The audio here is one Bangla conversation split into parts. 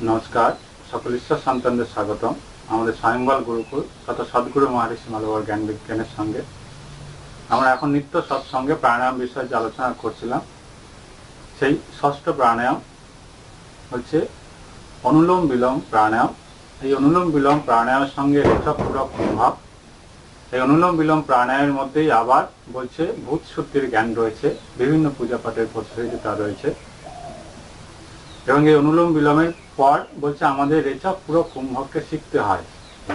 নমস্কার, সকল ঈশ্বর সন্তানদের স্বাগতম। আমাদের স্বয়ংবল গুরুকুল, তথা সদ্গুরু মহারিষি মালবর জ্ঞান বিজ্ঞানের সঙ্গে। আমরা এখন নিত্য সৎসঙ্গে প্রাণায়াম বিষয়ে যে আলোচনা করছিলাম, সেই ষষ্ঠ প্রাণায়াম হচ্ছে অনুলোম বিলোম প্রাণায়াম। এই অনুলোম বিলোম প্রাণায়ামের সঙ্গে রেচক প্রভাব এই অনুলোম বিলোম প্রাণায়ামের মধ্যেই আবার বলছে ভূত শুদ্ধির জ্ঞান রয়েছে, বিভিন্ন পূজা পাঠের পদ্ধতিতে তা রয়েছে। এবং এই অনুলোম বিলোমের পর বলছে আমাদের রেচক পুরো কুম্ভককে শিখতে হয়।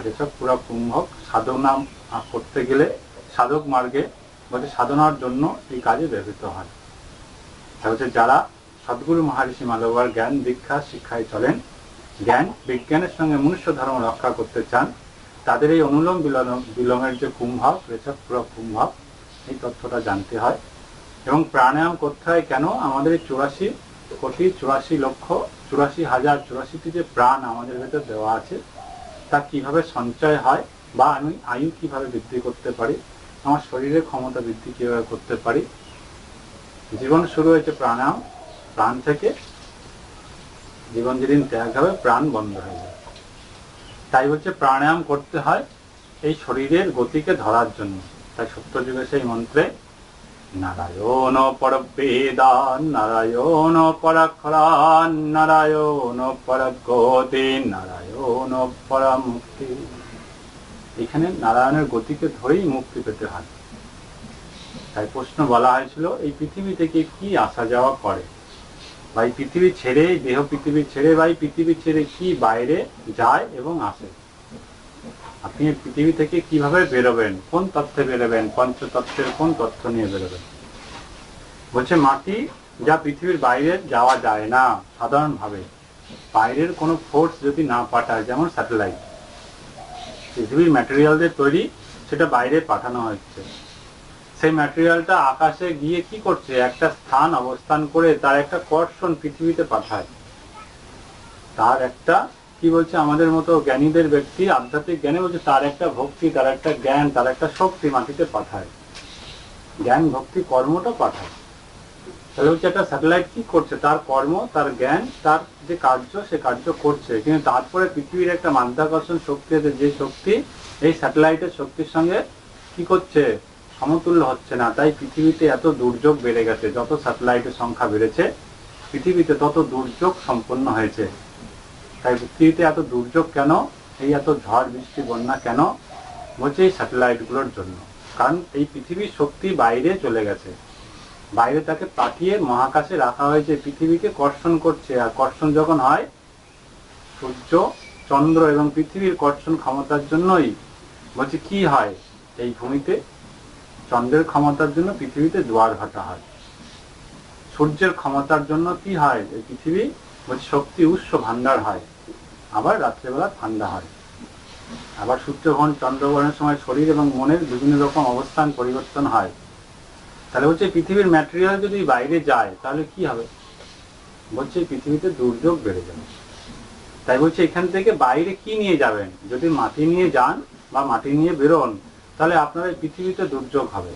রেচক পুরো কুম্ভক সাধনা করতে গেলে সাধক মার্গে বলছে সাধনার জন্য এই কাজে ব্যবহৃত হয়। হচ্ছে যারা সদ্গুরু মহারিষি মালবার জ্ঞান দীক্ষা শিক্ষায় চলেন, জ্ঞান বিজ্ঞানের সঙ্গে মনুষ্য ধর্ম রক্ষা করতে চান, তাদের এই অনুলোম বিলোম বিলোমের যে কুম্ভক, রেচক পুরো কুম্ভক, এই তথ্যটা জানতে হয়। এবং প্রাণায়াম করতে হয় কেন? আমাদের চুরাশি কোটি চুরাশি লক্ষ, চুরাশি হাজার, চুরাশিটি যে প্রাণ আমাদের ভেতর দেওয়া আছে, তা কীভাবে সঞ্চয় হয় বা আমি আয়ু কীভাবে বৃদ্ধি করতে পারি, আমার শরীরের ক্ষমতা বৃদ্ধি কীভাবে করতে পারি? জীবন শুরু হয়েছে প্রাণায়াম, প্রাণ থেকে। জীবন যেদিন ত্যাগ হবে, প্রাণ বন্ধ হয়ে যাবে। তাই হচ্ছে প্রাণায়াম করতে হয় এই শরীরের গতিকে ধরার জন্য। তাই সত্যযুগে সেই মন্ত্রে নারায়ণ পরবেদান নারায়ণ পরাক্ষরান নারায়ণ পরগতি নারায়ণ পরামুক্তি এখানে নারায়ণের গতিকে ধরেই মুক্তি পেতে হয়। তাই প্রশ্ন বলা হয়েছিল, এই পৃথিবী থেকে কি আসা যাওয়া করে? বা এই পৃথিবী ছেড়ে, দেহ পৃথিবী ছেড়ে বা এই পৃথিবী ছেড়ে কি বাইরে যায় এবং আসে? আপনি পৃথিবী থেকে কীভাবে বেরোবেন? কোন তথ্যে বেরোবেন? পঞ্চতত্ত্বের কোন তথ্য নিয়ে বেরোবেন? বলছে, মাটি যা পৃথিবীর বাইরে যাওয়া যায় না। সাধারণভাবে বাইরের কোনো ফোর্স যদি না পাঠায়, যেমন স্যাটেলাইট পৃথিবীর ম্যাটেরিয়ালদের তৈরি, সেটা বাইরে পাঠানো হচ্ছে। সেই ম্যাটেরিয়ালটা আকাশে গিয়ে কি করছে? একটা স্থান অবস্থান করে তার একটা কর্ষণ পৃথিবীতে পাঠায়। তার একটা কি বলছে? আমাদের মতো জ্ঞানীদের ব্যক্তি আধ্যাত্মিক জ্ঞানে বলছে, তার একটা ভক্তি, তার একটা জ্ঞান, তার একটা শক্তি মাটিতে পাঠায়। জ্ঞান, ভক্তি, কর্মটা পাঠায়। তাহলে হচ্ছে একটা স্যাটেলাইট কি করছে? তার কর্ম, তার জ্ঞান, তার যে কার্য, সে কার্য করছে। কিন্তু তারপরে পৃথিবীর একটা মাধ্যাকর্ষণ শক্তি আছে, যে শক্তি এই স্যাটেলাইটের শক্তির সঙ্গে কি করছে? সমতুল্য হচ্ছে না। তাই পৃথিবীতে এত দুর্যোগ বেড়ে গেছে, যত স্যাটেলাইটের সংখ্যা বেড়েছে, পৃথিবীতে তত দুর্যোগ সম্পন্ন হয়েছে। তাই পৃথিবীতে এত দুর্যোগ কেন? এই এত ঝড়, বৃষ্টি, বন্যা কেন বলছে এই স্যাটেলাইটগুলোর জন্য? কারণ এই পৃথিবীর শক্তি বাইরে চলে গেছে। বাইরে তাকে পাঠিয়ে মহাকাশে রাখা হয়েছে। পৃথিবীকে কর্ষণ করছে। আর কর্ষণ যখন হয়, সূর্য, চন্দ্র এবং পৃথিবীর কর্ষণ ক্ষমতার জন্যই। বলছে, কি হয়? এই ভূমিতে চন্দ্রের ক্ষমতার জন্য পৃথিবীতে জোয়ার ভাটা হয়। সূর্যের ক্ষমতার জন্য কি হয়? এই পৃথিবী শক্তি উৎস ভান্ডার হয়। আবার রাত্রেবেলা ঠান্ডা হয়। আবার সূর্যগ্রহণ চন্দ্রগ্রহণের সময় শরীর এবং মনের বিভিন্ন রকম অবস্থান পরিবর্তন হয়। তাহলে বলছে, পৃথিবীর ম্যাটেরিয়াল যদি বাইরে যায়, তাহলে কি হবে? বলছে, পৃথিবীতে দুর্যোগ বেড়ে যাবে। তাই বলছে, এখান থেকে বাইরে কি নিয়ে যাবেন? যদি মাটি নিয়ে যান বা মাটি নিয়ে বেরোন, তাহলে আপনার পৃথিবীতে দুর্যোগ হবে।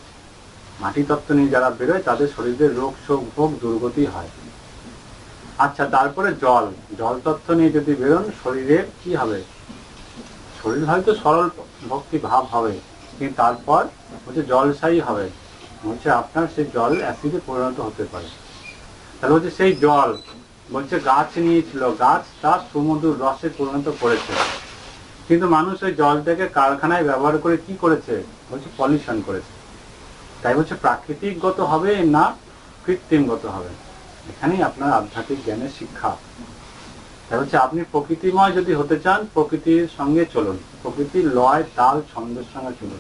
মাটি তত্ত্ব নিয়ে যারা বেরোয়, তাদের শরীরের রোগ, শোক, ভোগ, দুর্গতি হয়। আচ্ছা তারপরে জল। জল তত্ত্ব নিয়ে যদি বেরোন শরীরের কি হবে? শরীর হয়তো সরল ভক্তি ভাব হবে, কিন্তু তারপর হচ্ছে জলসায়ী হবে। বলছে আপনার সেই জল অ্যাসিডে পরিণত হতে পারে। তাহলে বলছে সেই জল, বলছে গাছ নিয়েছিল, গাছ তার সুমধুর রসে পরিণত করেছে। কিন্তু মানুষ ওই জলটাকে কারখানায় ব্যবহার করে কি করেছে? বলছে পলিউশন করেছে। তাই বলছে প্রাকৃতিকগত হবে না কৃত্রিমগত হবে। এখানেই আপনার আধ্যাত্মিক জ্ঞানের শিক্ষা। হচ্ছে আপনি প্রকৃতিময় যদি হতে চান, প্রকৃতির সঙ্গে চলুন। প্রকৃতির লয়, তাল, ছন্দের সঙ্গে চলুন।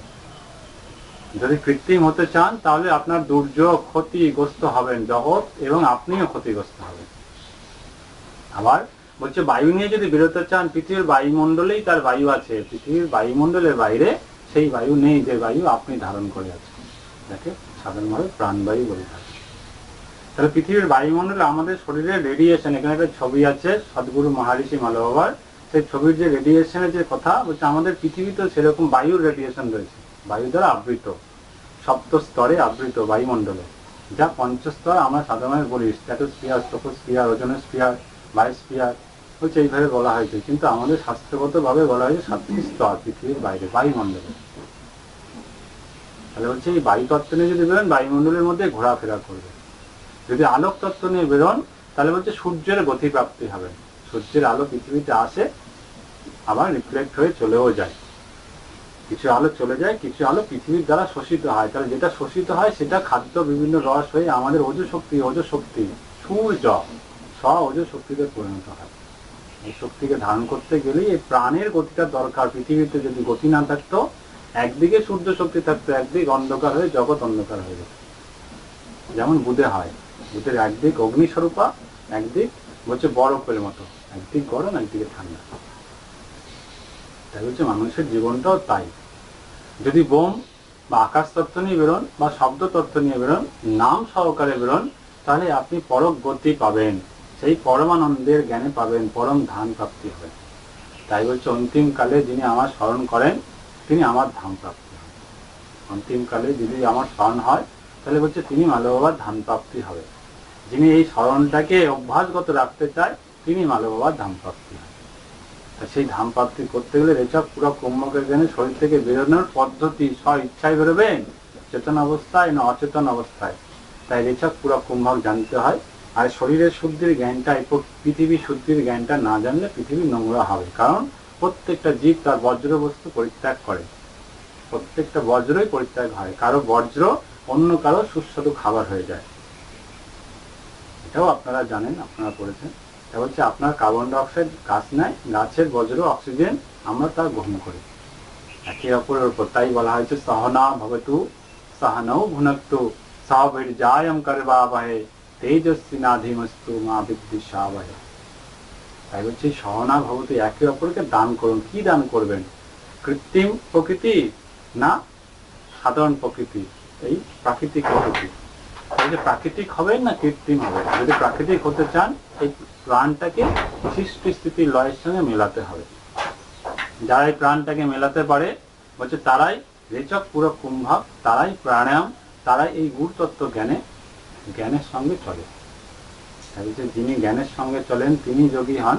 যদি কৃত্রিম হতে চান, তাহলে আপনার দুর্যোগ ক্ষতিগ্রস্ত হবেন, জগৎ এবং আপনিও ক্ষতিগ্রস্ত হবেন। আবার বলছে, বায়ু নিয়ে যদি বেরোতে চান, পৃথিবীর বায়ুমণ্ডলেই তার বায়ু আছে। পৃথিবীর বায়ুমণ্ডলের বাইরে সেই বায়ু নেই যে বায়ু আপনি ধারণ করে আছেন। যাকে সাধারণভাবে প্রাণবায়ু বলে থাকে তাহলে পৃথিবীর বায়ুমণ্ডলে আমাদের শরীরে রেডিয়েশন এখানে একটা ছবি আছে, সদ্গুরু মহারিষি মালবাবার সেই ছবির যে রেডিয়েশনের যে কথা, বলছে আমাদের পৃথিবীতে সেরকম বায়ুর রেডিয়েশন রয়েছে। বায়ু দ্বারা আবৃত সপ্ত স্তরে আবৃত বায়ুমণ্ডলে। যা পঞ্চস্তর আমরা সাধারণভাবে বলি স্ট্যাটোস্ফিয়ার স্টোকোস্ফিয়ার ওজোনোস্ফিয়ার বায়োস্ফিয়ার হচ্ছে এইভাবে বলা হয়েছে। কিন্তু আমাদের শাস্ত্রগত ভাবে বলা হয়েছে সাতটি স্তর পৃথিবীর বাইরে, বায়ুমণ্ডলে। তাহলে হচ্ছে এই বায়ু তত্ত্ব নিয়ে যদি বলেন, বায়ুমণ্ডলের মধ্যে ঘোরাফেরা করবে। যদি আলোক তত্ত্ব নিয়ে বেরোন, তাহলে বলছে সূর্যের গতিপ্রাপ্তি হবে। সূর্যের আলো পৃথিবীতে আসে, আবার রিফ্লেক্ট হয়ে চলেও যায়। কিছু আলো চলে যায়, কিছু আলো পৃথিবীর দ্বারা শোষিত হয়। তাহলে যেটা শোষিত হয়, সেটা খাদ্য, বিভিন্ন রস হয়ে আমাদের ওজ শক্তি ওজ শক্তি, সূর্য ওজ শক্তিতে পরিণত হয়। এই শক্তিকে ধারণ করতে গেলেই এই প্রাণের গতিটা দরকার। পৃথিবীতে যদি গতি না থাকতো, একদিকে সূর্য শক্তি থাকতো, একদিক অন্ধকার হয়ে জগৎ অন্ধকার হয়ে যেত। যেমন বুধে হয়। বুধের একদিক অগ্নিস্বরূপা, একদিক হচ্ছে বরফের মতো। একদিক গরম, একদিকে ঠান্ডা। তাই হচ্ছে মানুষের জীবনটাও তাই। যদি বোম বা আকাশ তত্ত্ব নিয়ে বেরোন বা শব্দ তত্ত্ব নিয়ে বেরোন, নাম সহকারে বেরোন, তাহলে আপনি পরক গতি পাবেন। সেই পরমানন্দের জ্ঞানে পাবেন, পরম ধান প্রাপ্তি হবে তাই বলছে অন্তিম কালে যিনি আমার স্মরণ করেন, তিনি আমার ধাম প্রাপ্তি অন্তিম কালে যদি আমার স্মরণ হয়, তাহলে বলছে তিনি মালব বাবার ধাম প্রাপ্তি হবে যিনি এই স্মরণটাকে অভ্যাসগত রাখতে চায়, তিনি মালব বাবার ধাম প্রাপ্তি হয় সেই ধাম প্রাপ্তি করতে গেলে রেচক পুরো কুম্ভকের জ্ঞানে শরীর থেকে বেরোনোর পদ্ধতি স্ব ইচ্ছায় বেরোবেন চেতন অবস্থায় না অচেতন অবস্থায়? তাই রেচক পুরো কুম্ভক জানতে হয়। আর শরীরের শুদ্ধির জ্ঞানটা পৃথিবী শুদ্ধির জ্ঞানটা না জানলে পৃথিবী নোংরা হবে। কারণ প্রত্যেকটা জীব তার বজ্র বস্তু পরিত্যাগ করে। প্রত্যেকটা বজ্রই পরিত্যাগ হয়। কারও বজ্র অন্য কারও সুস্বাদু খাবার হয়ে যায়। এটাও আপনারা জানেন, আপনারা পড়েছেন। তা হচ্ছে আপনার কার্বন ডাইঅক্সাইড গাছ নেয়, গাছের বজ্র অক্সিজেন আমরা তা গ্রহণ করি। একে অপরের উপর তাই বলা হয়েছে, সহনা ভবতু, সহনৌ ভুনক্তু সহবীর্যায়ম করবা বহে তেজস্বী নাধিমস্তু মা বিদ্বিষা বহে তাই হচ্ছে সহনা ভবতু একে অপরকে দান করুন। কি দান করবেন? কৃত্রিম প্রকৃতি না সাধারণ প্রকৃতি? এই প্রাকৃতিক প্রকৃতি। যে প্রাকৃতিক হবে না কৃত্রিম হবে? যদি প্রাকৃতিক হতে চান, এই প্রাণটাকে সৃষ্টি স্থিতি লয়ের সঙ্গে মেলাতে হবে। যারা এই প্রাণটাকে মেলাতে পারে, বলছে তারাই রেচক পুরো কুম্ভক, তারাই প্রাণায়াম, তারাই এই গুরুতত্ত্ব জ্ঞানে, জ্ঞানের সঙ্গে চলে। যিনি জ্ঞানের সঙ্গে চলেন, তিনি যোগী হন।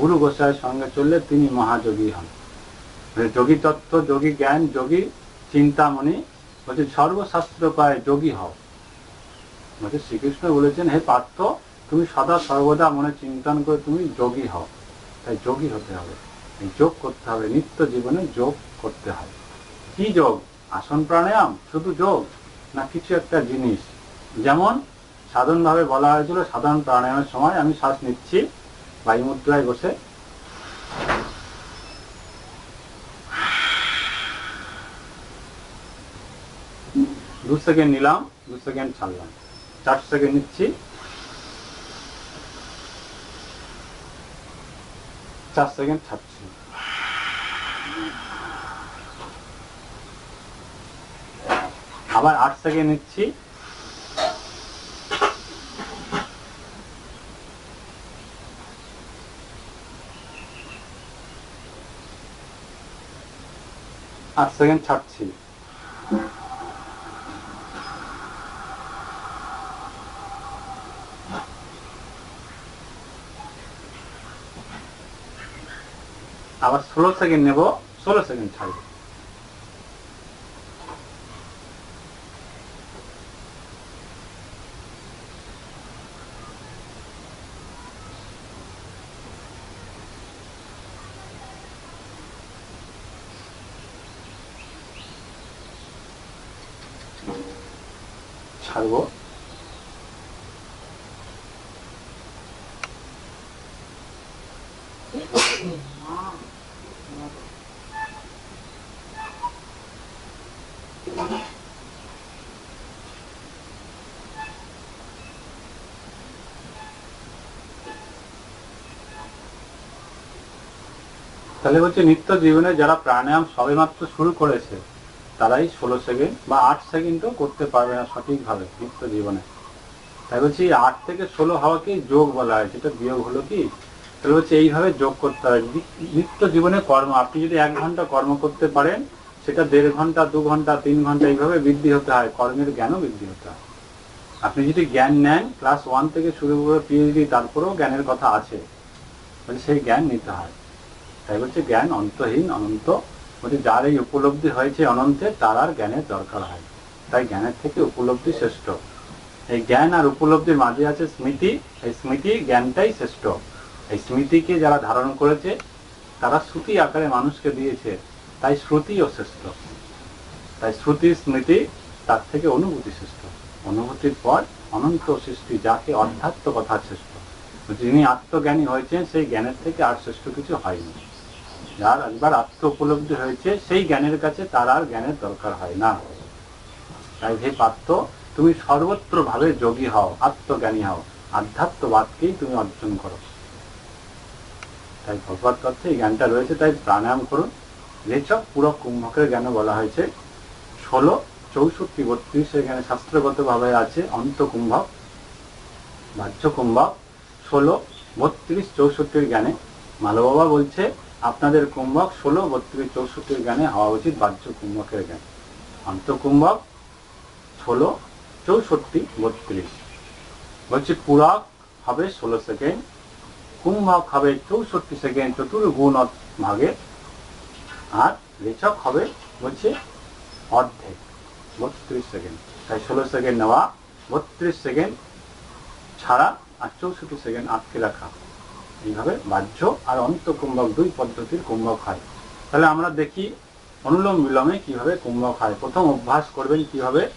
গুরু গোসাইয়ের সঙ্গে চললে তিনি মহাযোগী হন। যোগী তত্ত্ব, যোগী জ্ঞান, যোগী চিন্তামণি, বলছে, সর্বশাস্ত্র পায় যোগী হও। বলছে শ্রীকৃষ্ণ বলেছেন, হে পার্থ, তুমি সদা সর্বদা মনে চিন্তন করে তুমি যোগী হও। তাই যোগী হতে হবে। যোগ করতে হবে, নিত্য জীবনে যোগ করতে হবে। কি যোগ? আসন প্রাণায়াম, শুধু যোগ? না, কিছু একটা জিনিস। যেমন, সাধারণভাবে বলা হয়েছিল, সাধারণ প্রাণায়ামের সময় আমি শ্বাস নিচ্ছি বায়ুমুদ্রায় বসে। দু সেকেন্ড নিলাম, দু সেকেন্ড ছাড়লাম। চার সেকেন্ড নিচ্ছি। চার সেকেন্ড ছাড়ছি। আবার আট সেকেন্ড নিচ্ছি। আট সেকেন্ড ছাড়ছি আবার ষোলো সেকেন্ড নেব ষোলো সেকেন্ড ছাড়বো ছাড়বো তাহলে হচ্ছে নিত্য জীবনে যারা প্রাণায়াম সবেমাত্র শুরু করেছে, তারাই ষোলো সেকেন্ড বা আট সেকেন্ডও করতে পারবে না সঠিকভাবে নিত্য জীবনে। তাই বলছি আট থেকে ষোলো হওয়াকে যোগ বলা হয়, সেটা বিয়োগ হলো কি? তাহলে হচ্ছে এইভাবে যোগ করতে হয়। নিত্য জীবনে কর্ম, আপনি যদি এক ঘণ্টা কর্ম করতে পারেন, সেটা দেড় ঘণ্টা, দু ঘণ্টা, তিন ঘণ্টা, এইভাবে বৃদ্ধি হতে হয়, কর্মের জ্ঞানও বৃদ্ধি হতে হয়। আপনি যদি জ্ঞান নেন, ক্লাস ওয়ান থেকে শুরু করে পিএইচডি তারপরেও জ্ঞানের কথা আছে সেই জ্ঞান নিতে হয়। তাই বলছে, জ্ঞান অন্তহীন, অনন্ত। বলছে, যার এই উপলব্ধি হয়েছে অনন্তে, তার আর জ্ঞানের দরকার হয় তাই জ্ঞানের থেকে উপলব্ধি শ্রেষ্ঠ। এই জ্ঞান আর উপলব্ধির মাঝে আছে স্মৃতি। এই স্মৃতি জ্ঞানটাই শ্রেষ্ঠ। এই স্মৃতিকে যারা ধারণ করেছে, তারা শ্রুতি আকারে মানুষকে দিয়েছে। তাই শ্রুতিও শ্রেষ্ঠ। তাই শ্রুতি স্মৃতি তার থেকে অনুভূতি শ্রেষ্ঠ। অনুভূতির পর অনন্ত সৃষ্টি, যাকে অধ্যাত্ম কথা শ্রেষ্ঠ। যিনি আত্মজ্ঞানী হয়েছেন, সেই জ্ঞানের থেকে আর শ্রেষ্ঠ কিছু হয়নি। যার একবার আত্ম উপলব্ধি হয়েছে, সেই জ্ঞানের কাছে তার আর জ্ঞানের দরকার হয় না। তাই হে পাত্র, তুমি সর্বত্র ভাবে যোগী হও, আত্মজ্ঞানী হও, আধ্যাত্মবাদকেই তুমি অর্জন করো। তাই ভগবত তত্ত্বে এই জ্ঞানটা রয়েছে, তাই প্রাণায়াম করুন। রেচক পুরো কুম্ভকের জ্ঞান বলা হয়েছে। ষোলো, চৌষট্টি, বত্রিশ এখানে শাস্ত্রগত ভাবে আছে অন্ত কুম্ভক বাহ্য কুম্ভক ষোলো, বত্রিশ, চৌষট্টির জ্ঞানে মালবাবা বলছে আপনাদের কুম্ভক ষোলো, বত্রিশ চৌষট্টির জ্ঞানে হওয়া উচিত বাহ্য কুম্ভকের জ্ঞান অন্তকুম্ভক ষোলো, চৌষট্টি, বত্রিশ। বলছে পুরক হবে ষোলো সেকেন্ড, কুম্ভক হবে চৌষট্টি সেকেন্ড, চতুর্গুণ ভাগে, আর রেচক হবে বলছে অর্ধেক, বত্রিশ সেকেন্ড। তাই ষোলো সেকেন্ড নেওয়া, বত্রিশ সেকেন্ড ছাড়া, আর চৌষট্টি সেকেন্ড আটকে রাখা। এইভাবে বাহ্য আর অন্ত কুম্ভক দুই পদ্ধতির কুম্ভক হয়। তাহলে আমরা দেখি অনুলোম বিলোমে কীভাবে কুম্ভক হয়। প্রথম অভ্যাস করবেন কীভাবে?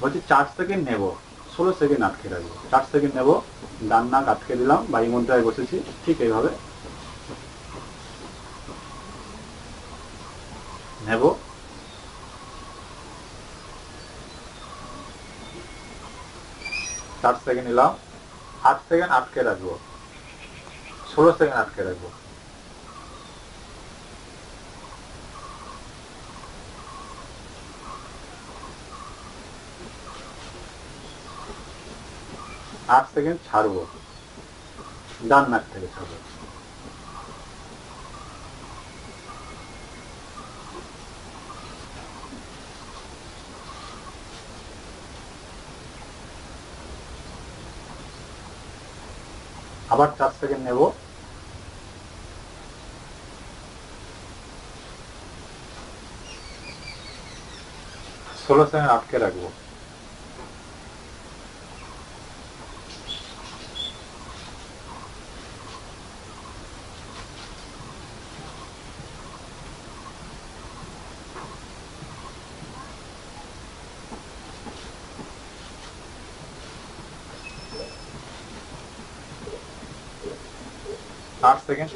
বলছি চার সেকেন্ড নেব, ষোলো সেকেন্ড আটকে রাখব। চার সেকেন্ড নেব, ডান নাক আটকে দিলাম বায়ু মুদ্রায় বসেছি, ঠিক এইভাবে। নেব। চার সেকেন্ড নিলাম, আট সেকেন্ড আটকে রাখব। ষোলো সেকেন্ড আটকে রাখব। আট সেকেন্ড ছাড়বো। ডান নাক থেকে ছাড়বো। আবার চার সেকেন্ড নেব। ষোলো সেকেন্ড আটকে রাখব আট সেকেন্ড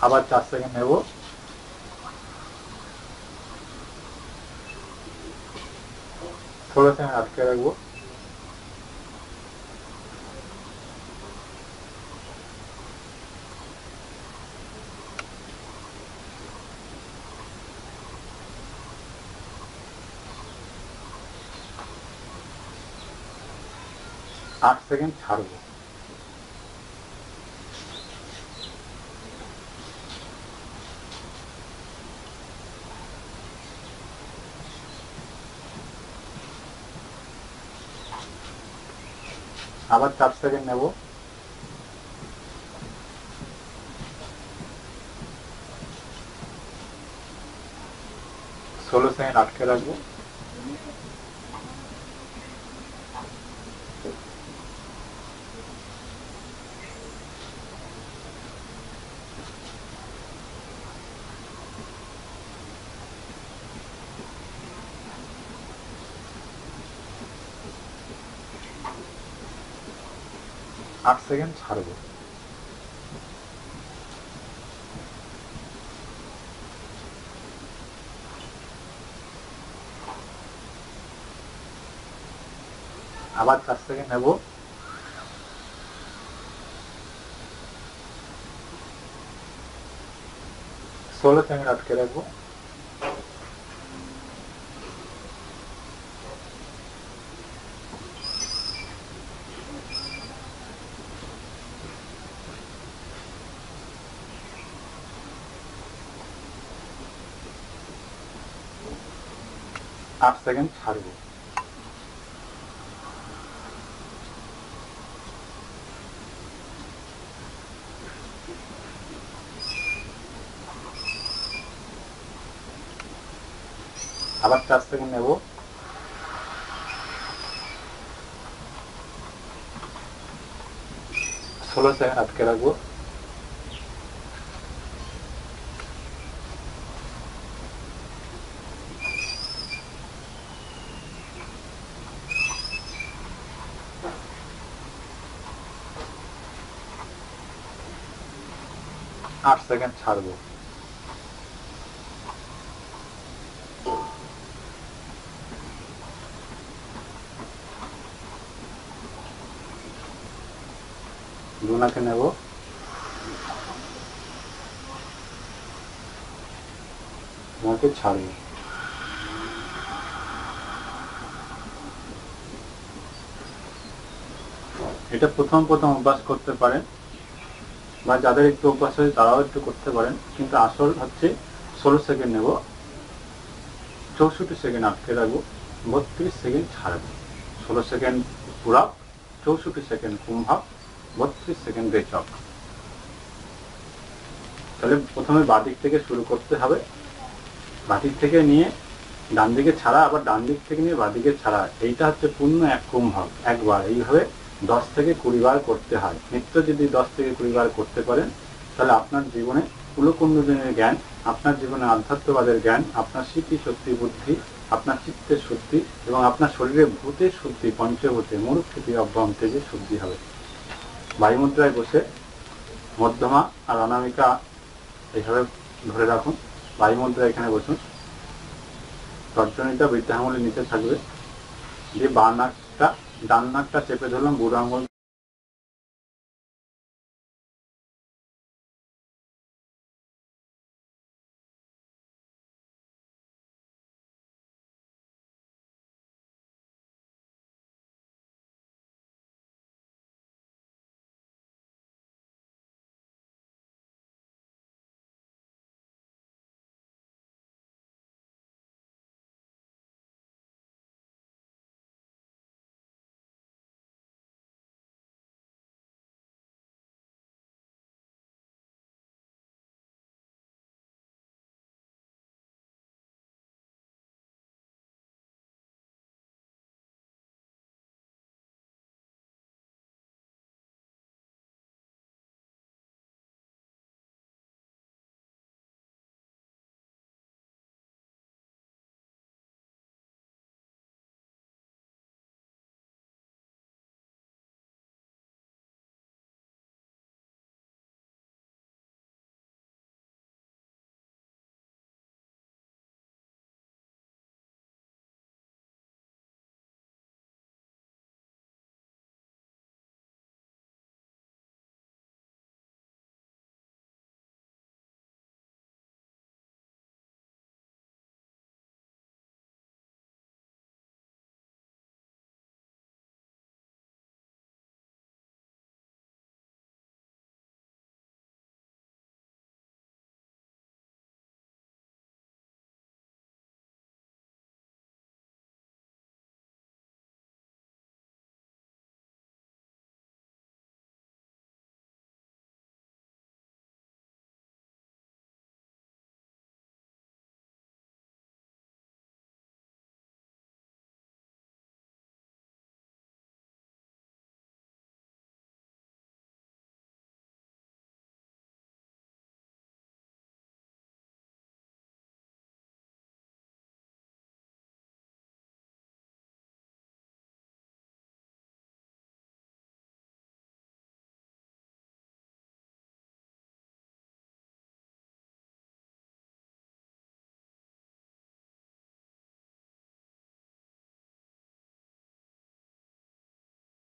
আবার চার সেকেন্ড নেব। ষোলো সেকেন্ড আটকে রাখব। আট সেকেন্ড ছাড়বো। আবার চার সেকেন্ড নেব। ষোলো সেকেন্ড আটকে রাখব আট সেকেন্ড ছাড়বো। আবার চার সেকেন্ড নেব। ষোলো সেকেন্ড আটকে রাখব। আট সেকেন্ড ছাড়বো। আবার চার সেকেন্ড নেব। ষোলো সেকেন্ড আটকে রাখব আট সেকেন্ড ছাড়বো। লুনাকে নেব। তোমাকে ছাড়বো। এটা প্রথম প্রথম অভ্যাস করতে পারেন। বা যাদের একটু অভ্যাস হয়েছে, তারাও একটু করতে পারেন। কিন্তু আসল হচ্ছে ষোলো সেকেন্ড নেব, চৌষট্টি সেকেন্ড আটকে রাখব, বত্রিশ সেকেন্ড ছাড়বো। ষোলো সেকেন্ড পুরাপ চৌষট্টি সেকেন্ড কুম্ভাব বত্রিশ সেকেন্ড বেচক তাহলে প্রথমে বাদিক থেকে শুরু করতে হবে। বাদিক থেকে নিয়ে ডান দিকে ছাড়া, আবার ডান দিক থেকে নিয়ে বাদিকে ছাড়া। এইটা হচ্ছে পূর্ণ এক কুম্ভক একবার। এইভাবে দশ থেকে কুড়ি বার করতে হয়। নিত্য যদি দশ থেকে কুড়ি বার করতে পারেন, তাহলে আপনার জীবনে কুলকুণ্ডজনের জ্ঞান, আপনার জীবনে আধ্যাত্মবাদের জ্ঞান, আপনার স্মৃতি শক্তি বুদ্ধি, আপনার চিত্তের শুদ্ধি এবং আপনার শরীরে ভূতের শুদ্ধি পঞ্চভূতে মরুক্ষিতি অভ্যম তেজের শুদ্ধি হবে। বায়ুমুদ্রায় বসে মধ্যমা আর অনামিকা এইভাবে ধরে রাখুন। বায়ুমুদ্রা এখানে বসুন। তর্জনীটা বৃদ্ধাঙ্গুলের নিচে থাকবে। দিয়ে বাঁ নাকটা ডান নাকটা চেপে ধরলাম বুড়ো আঙুল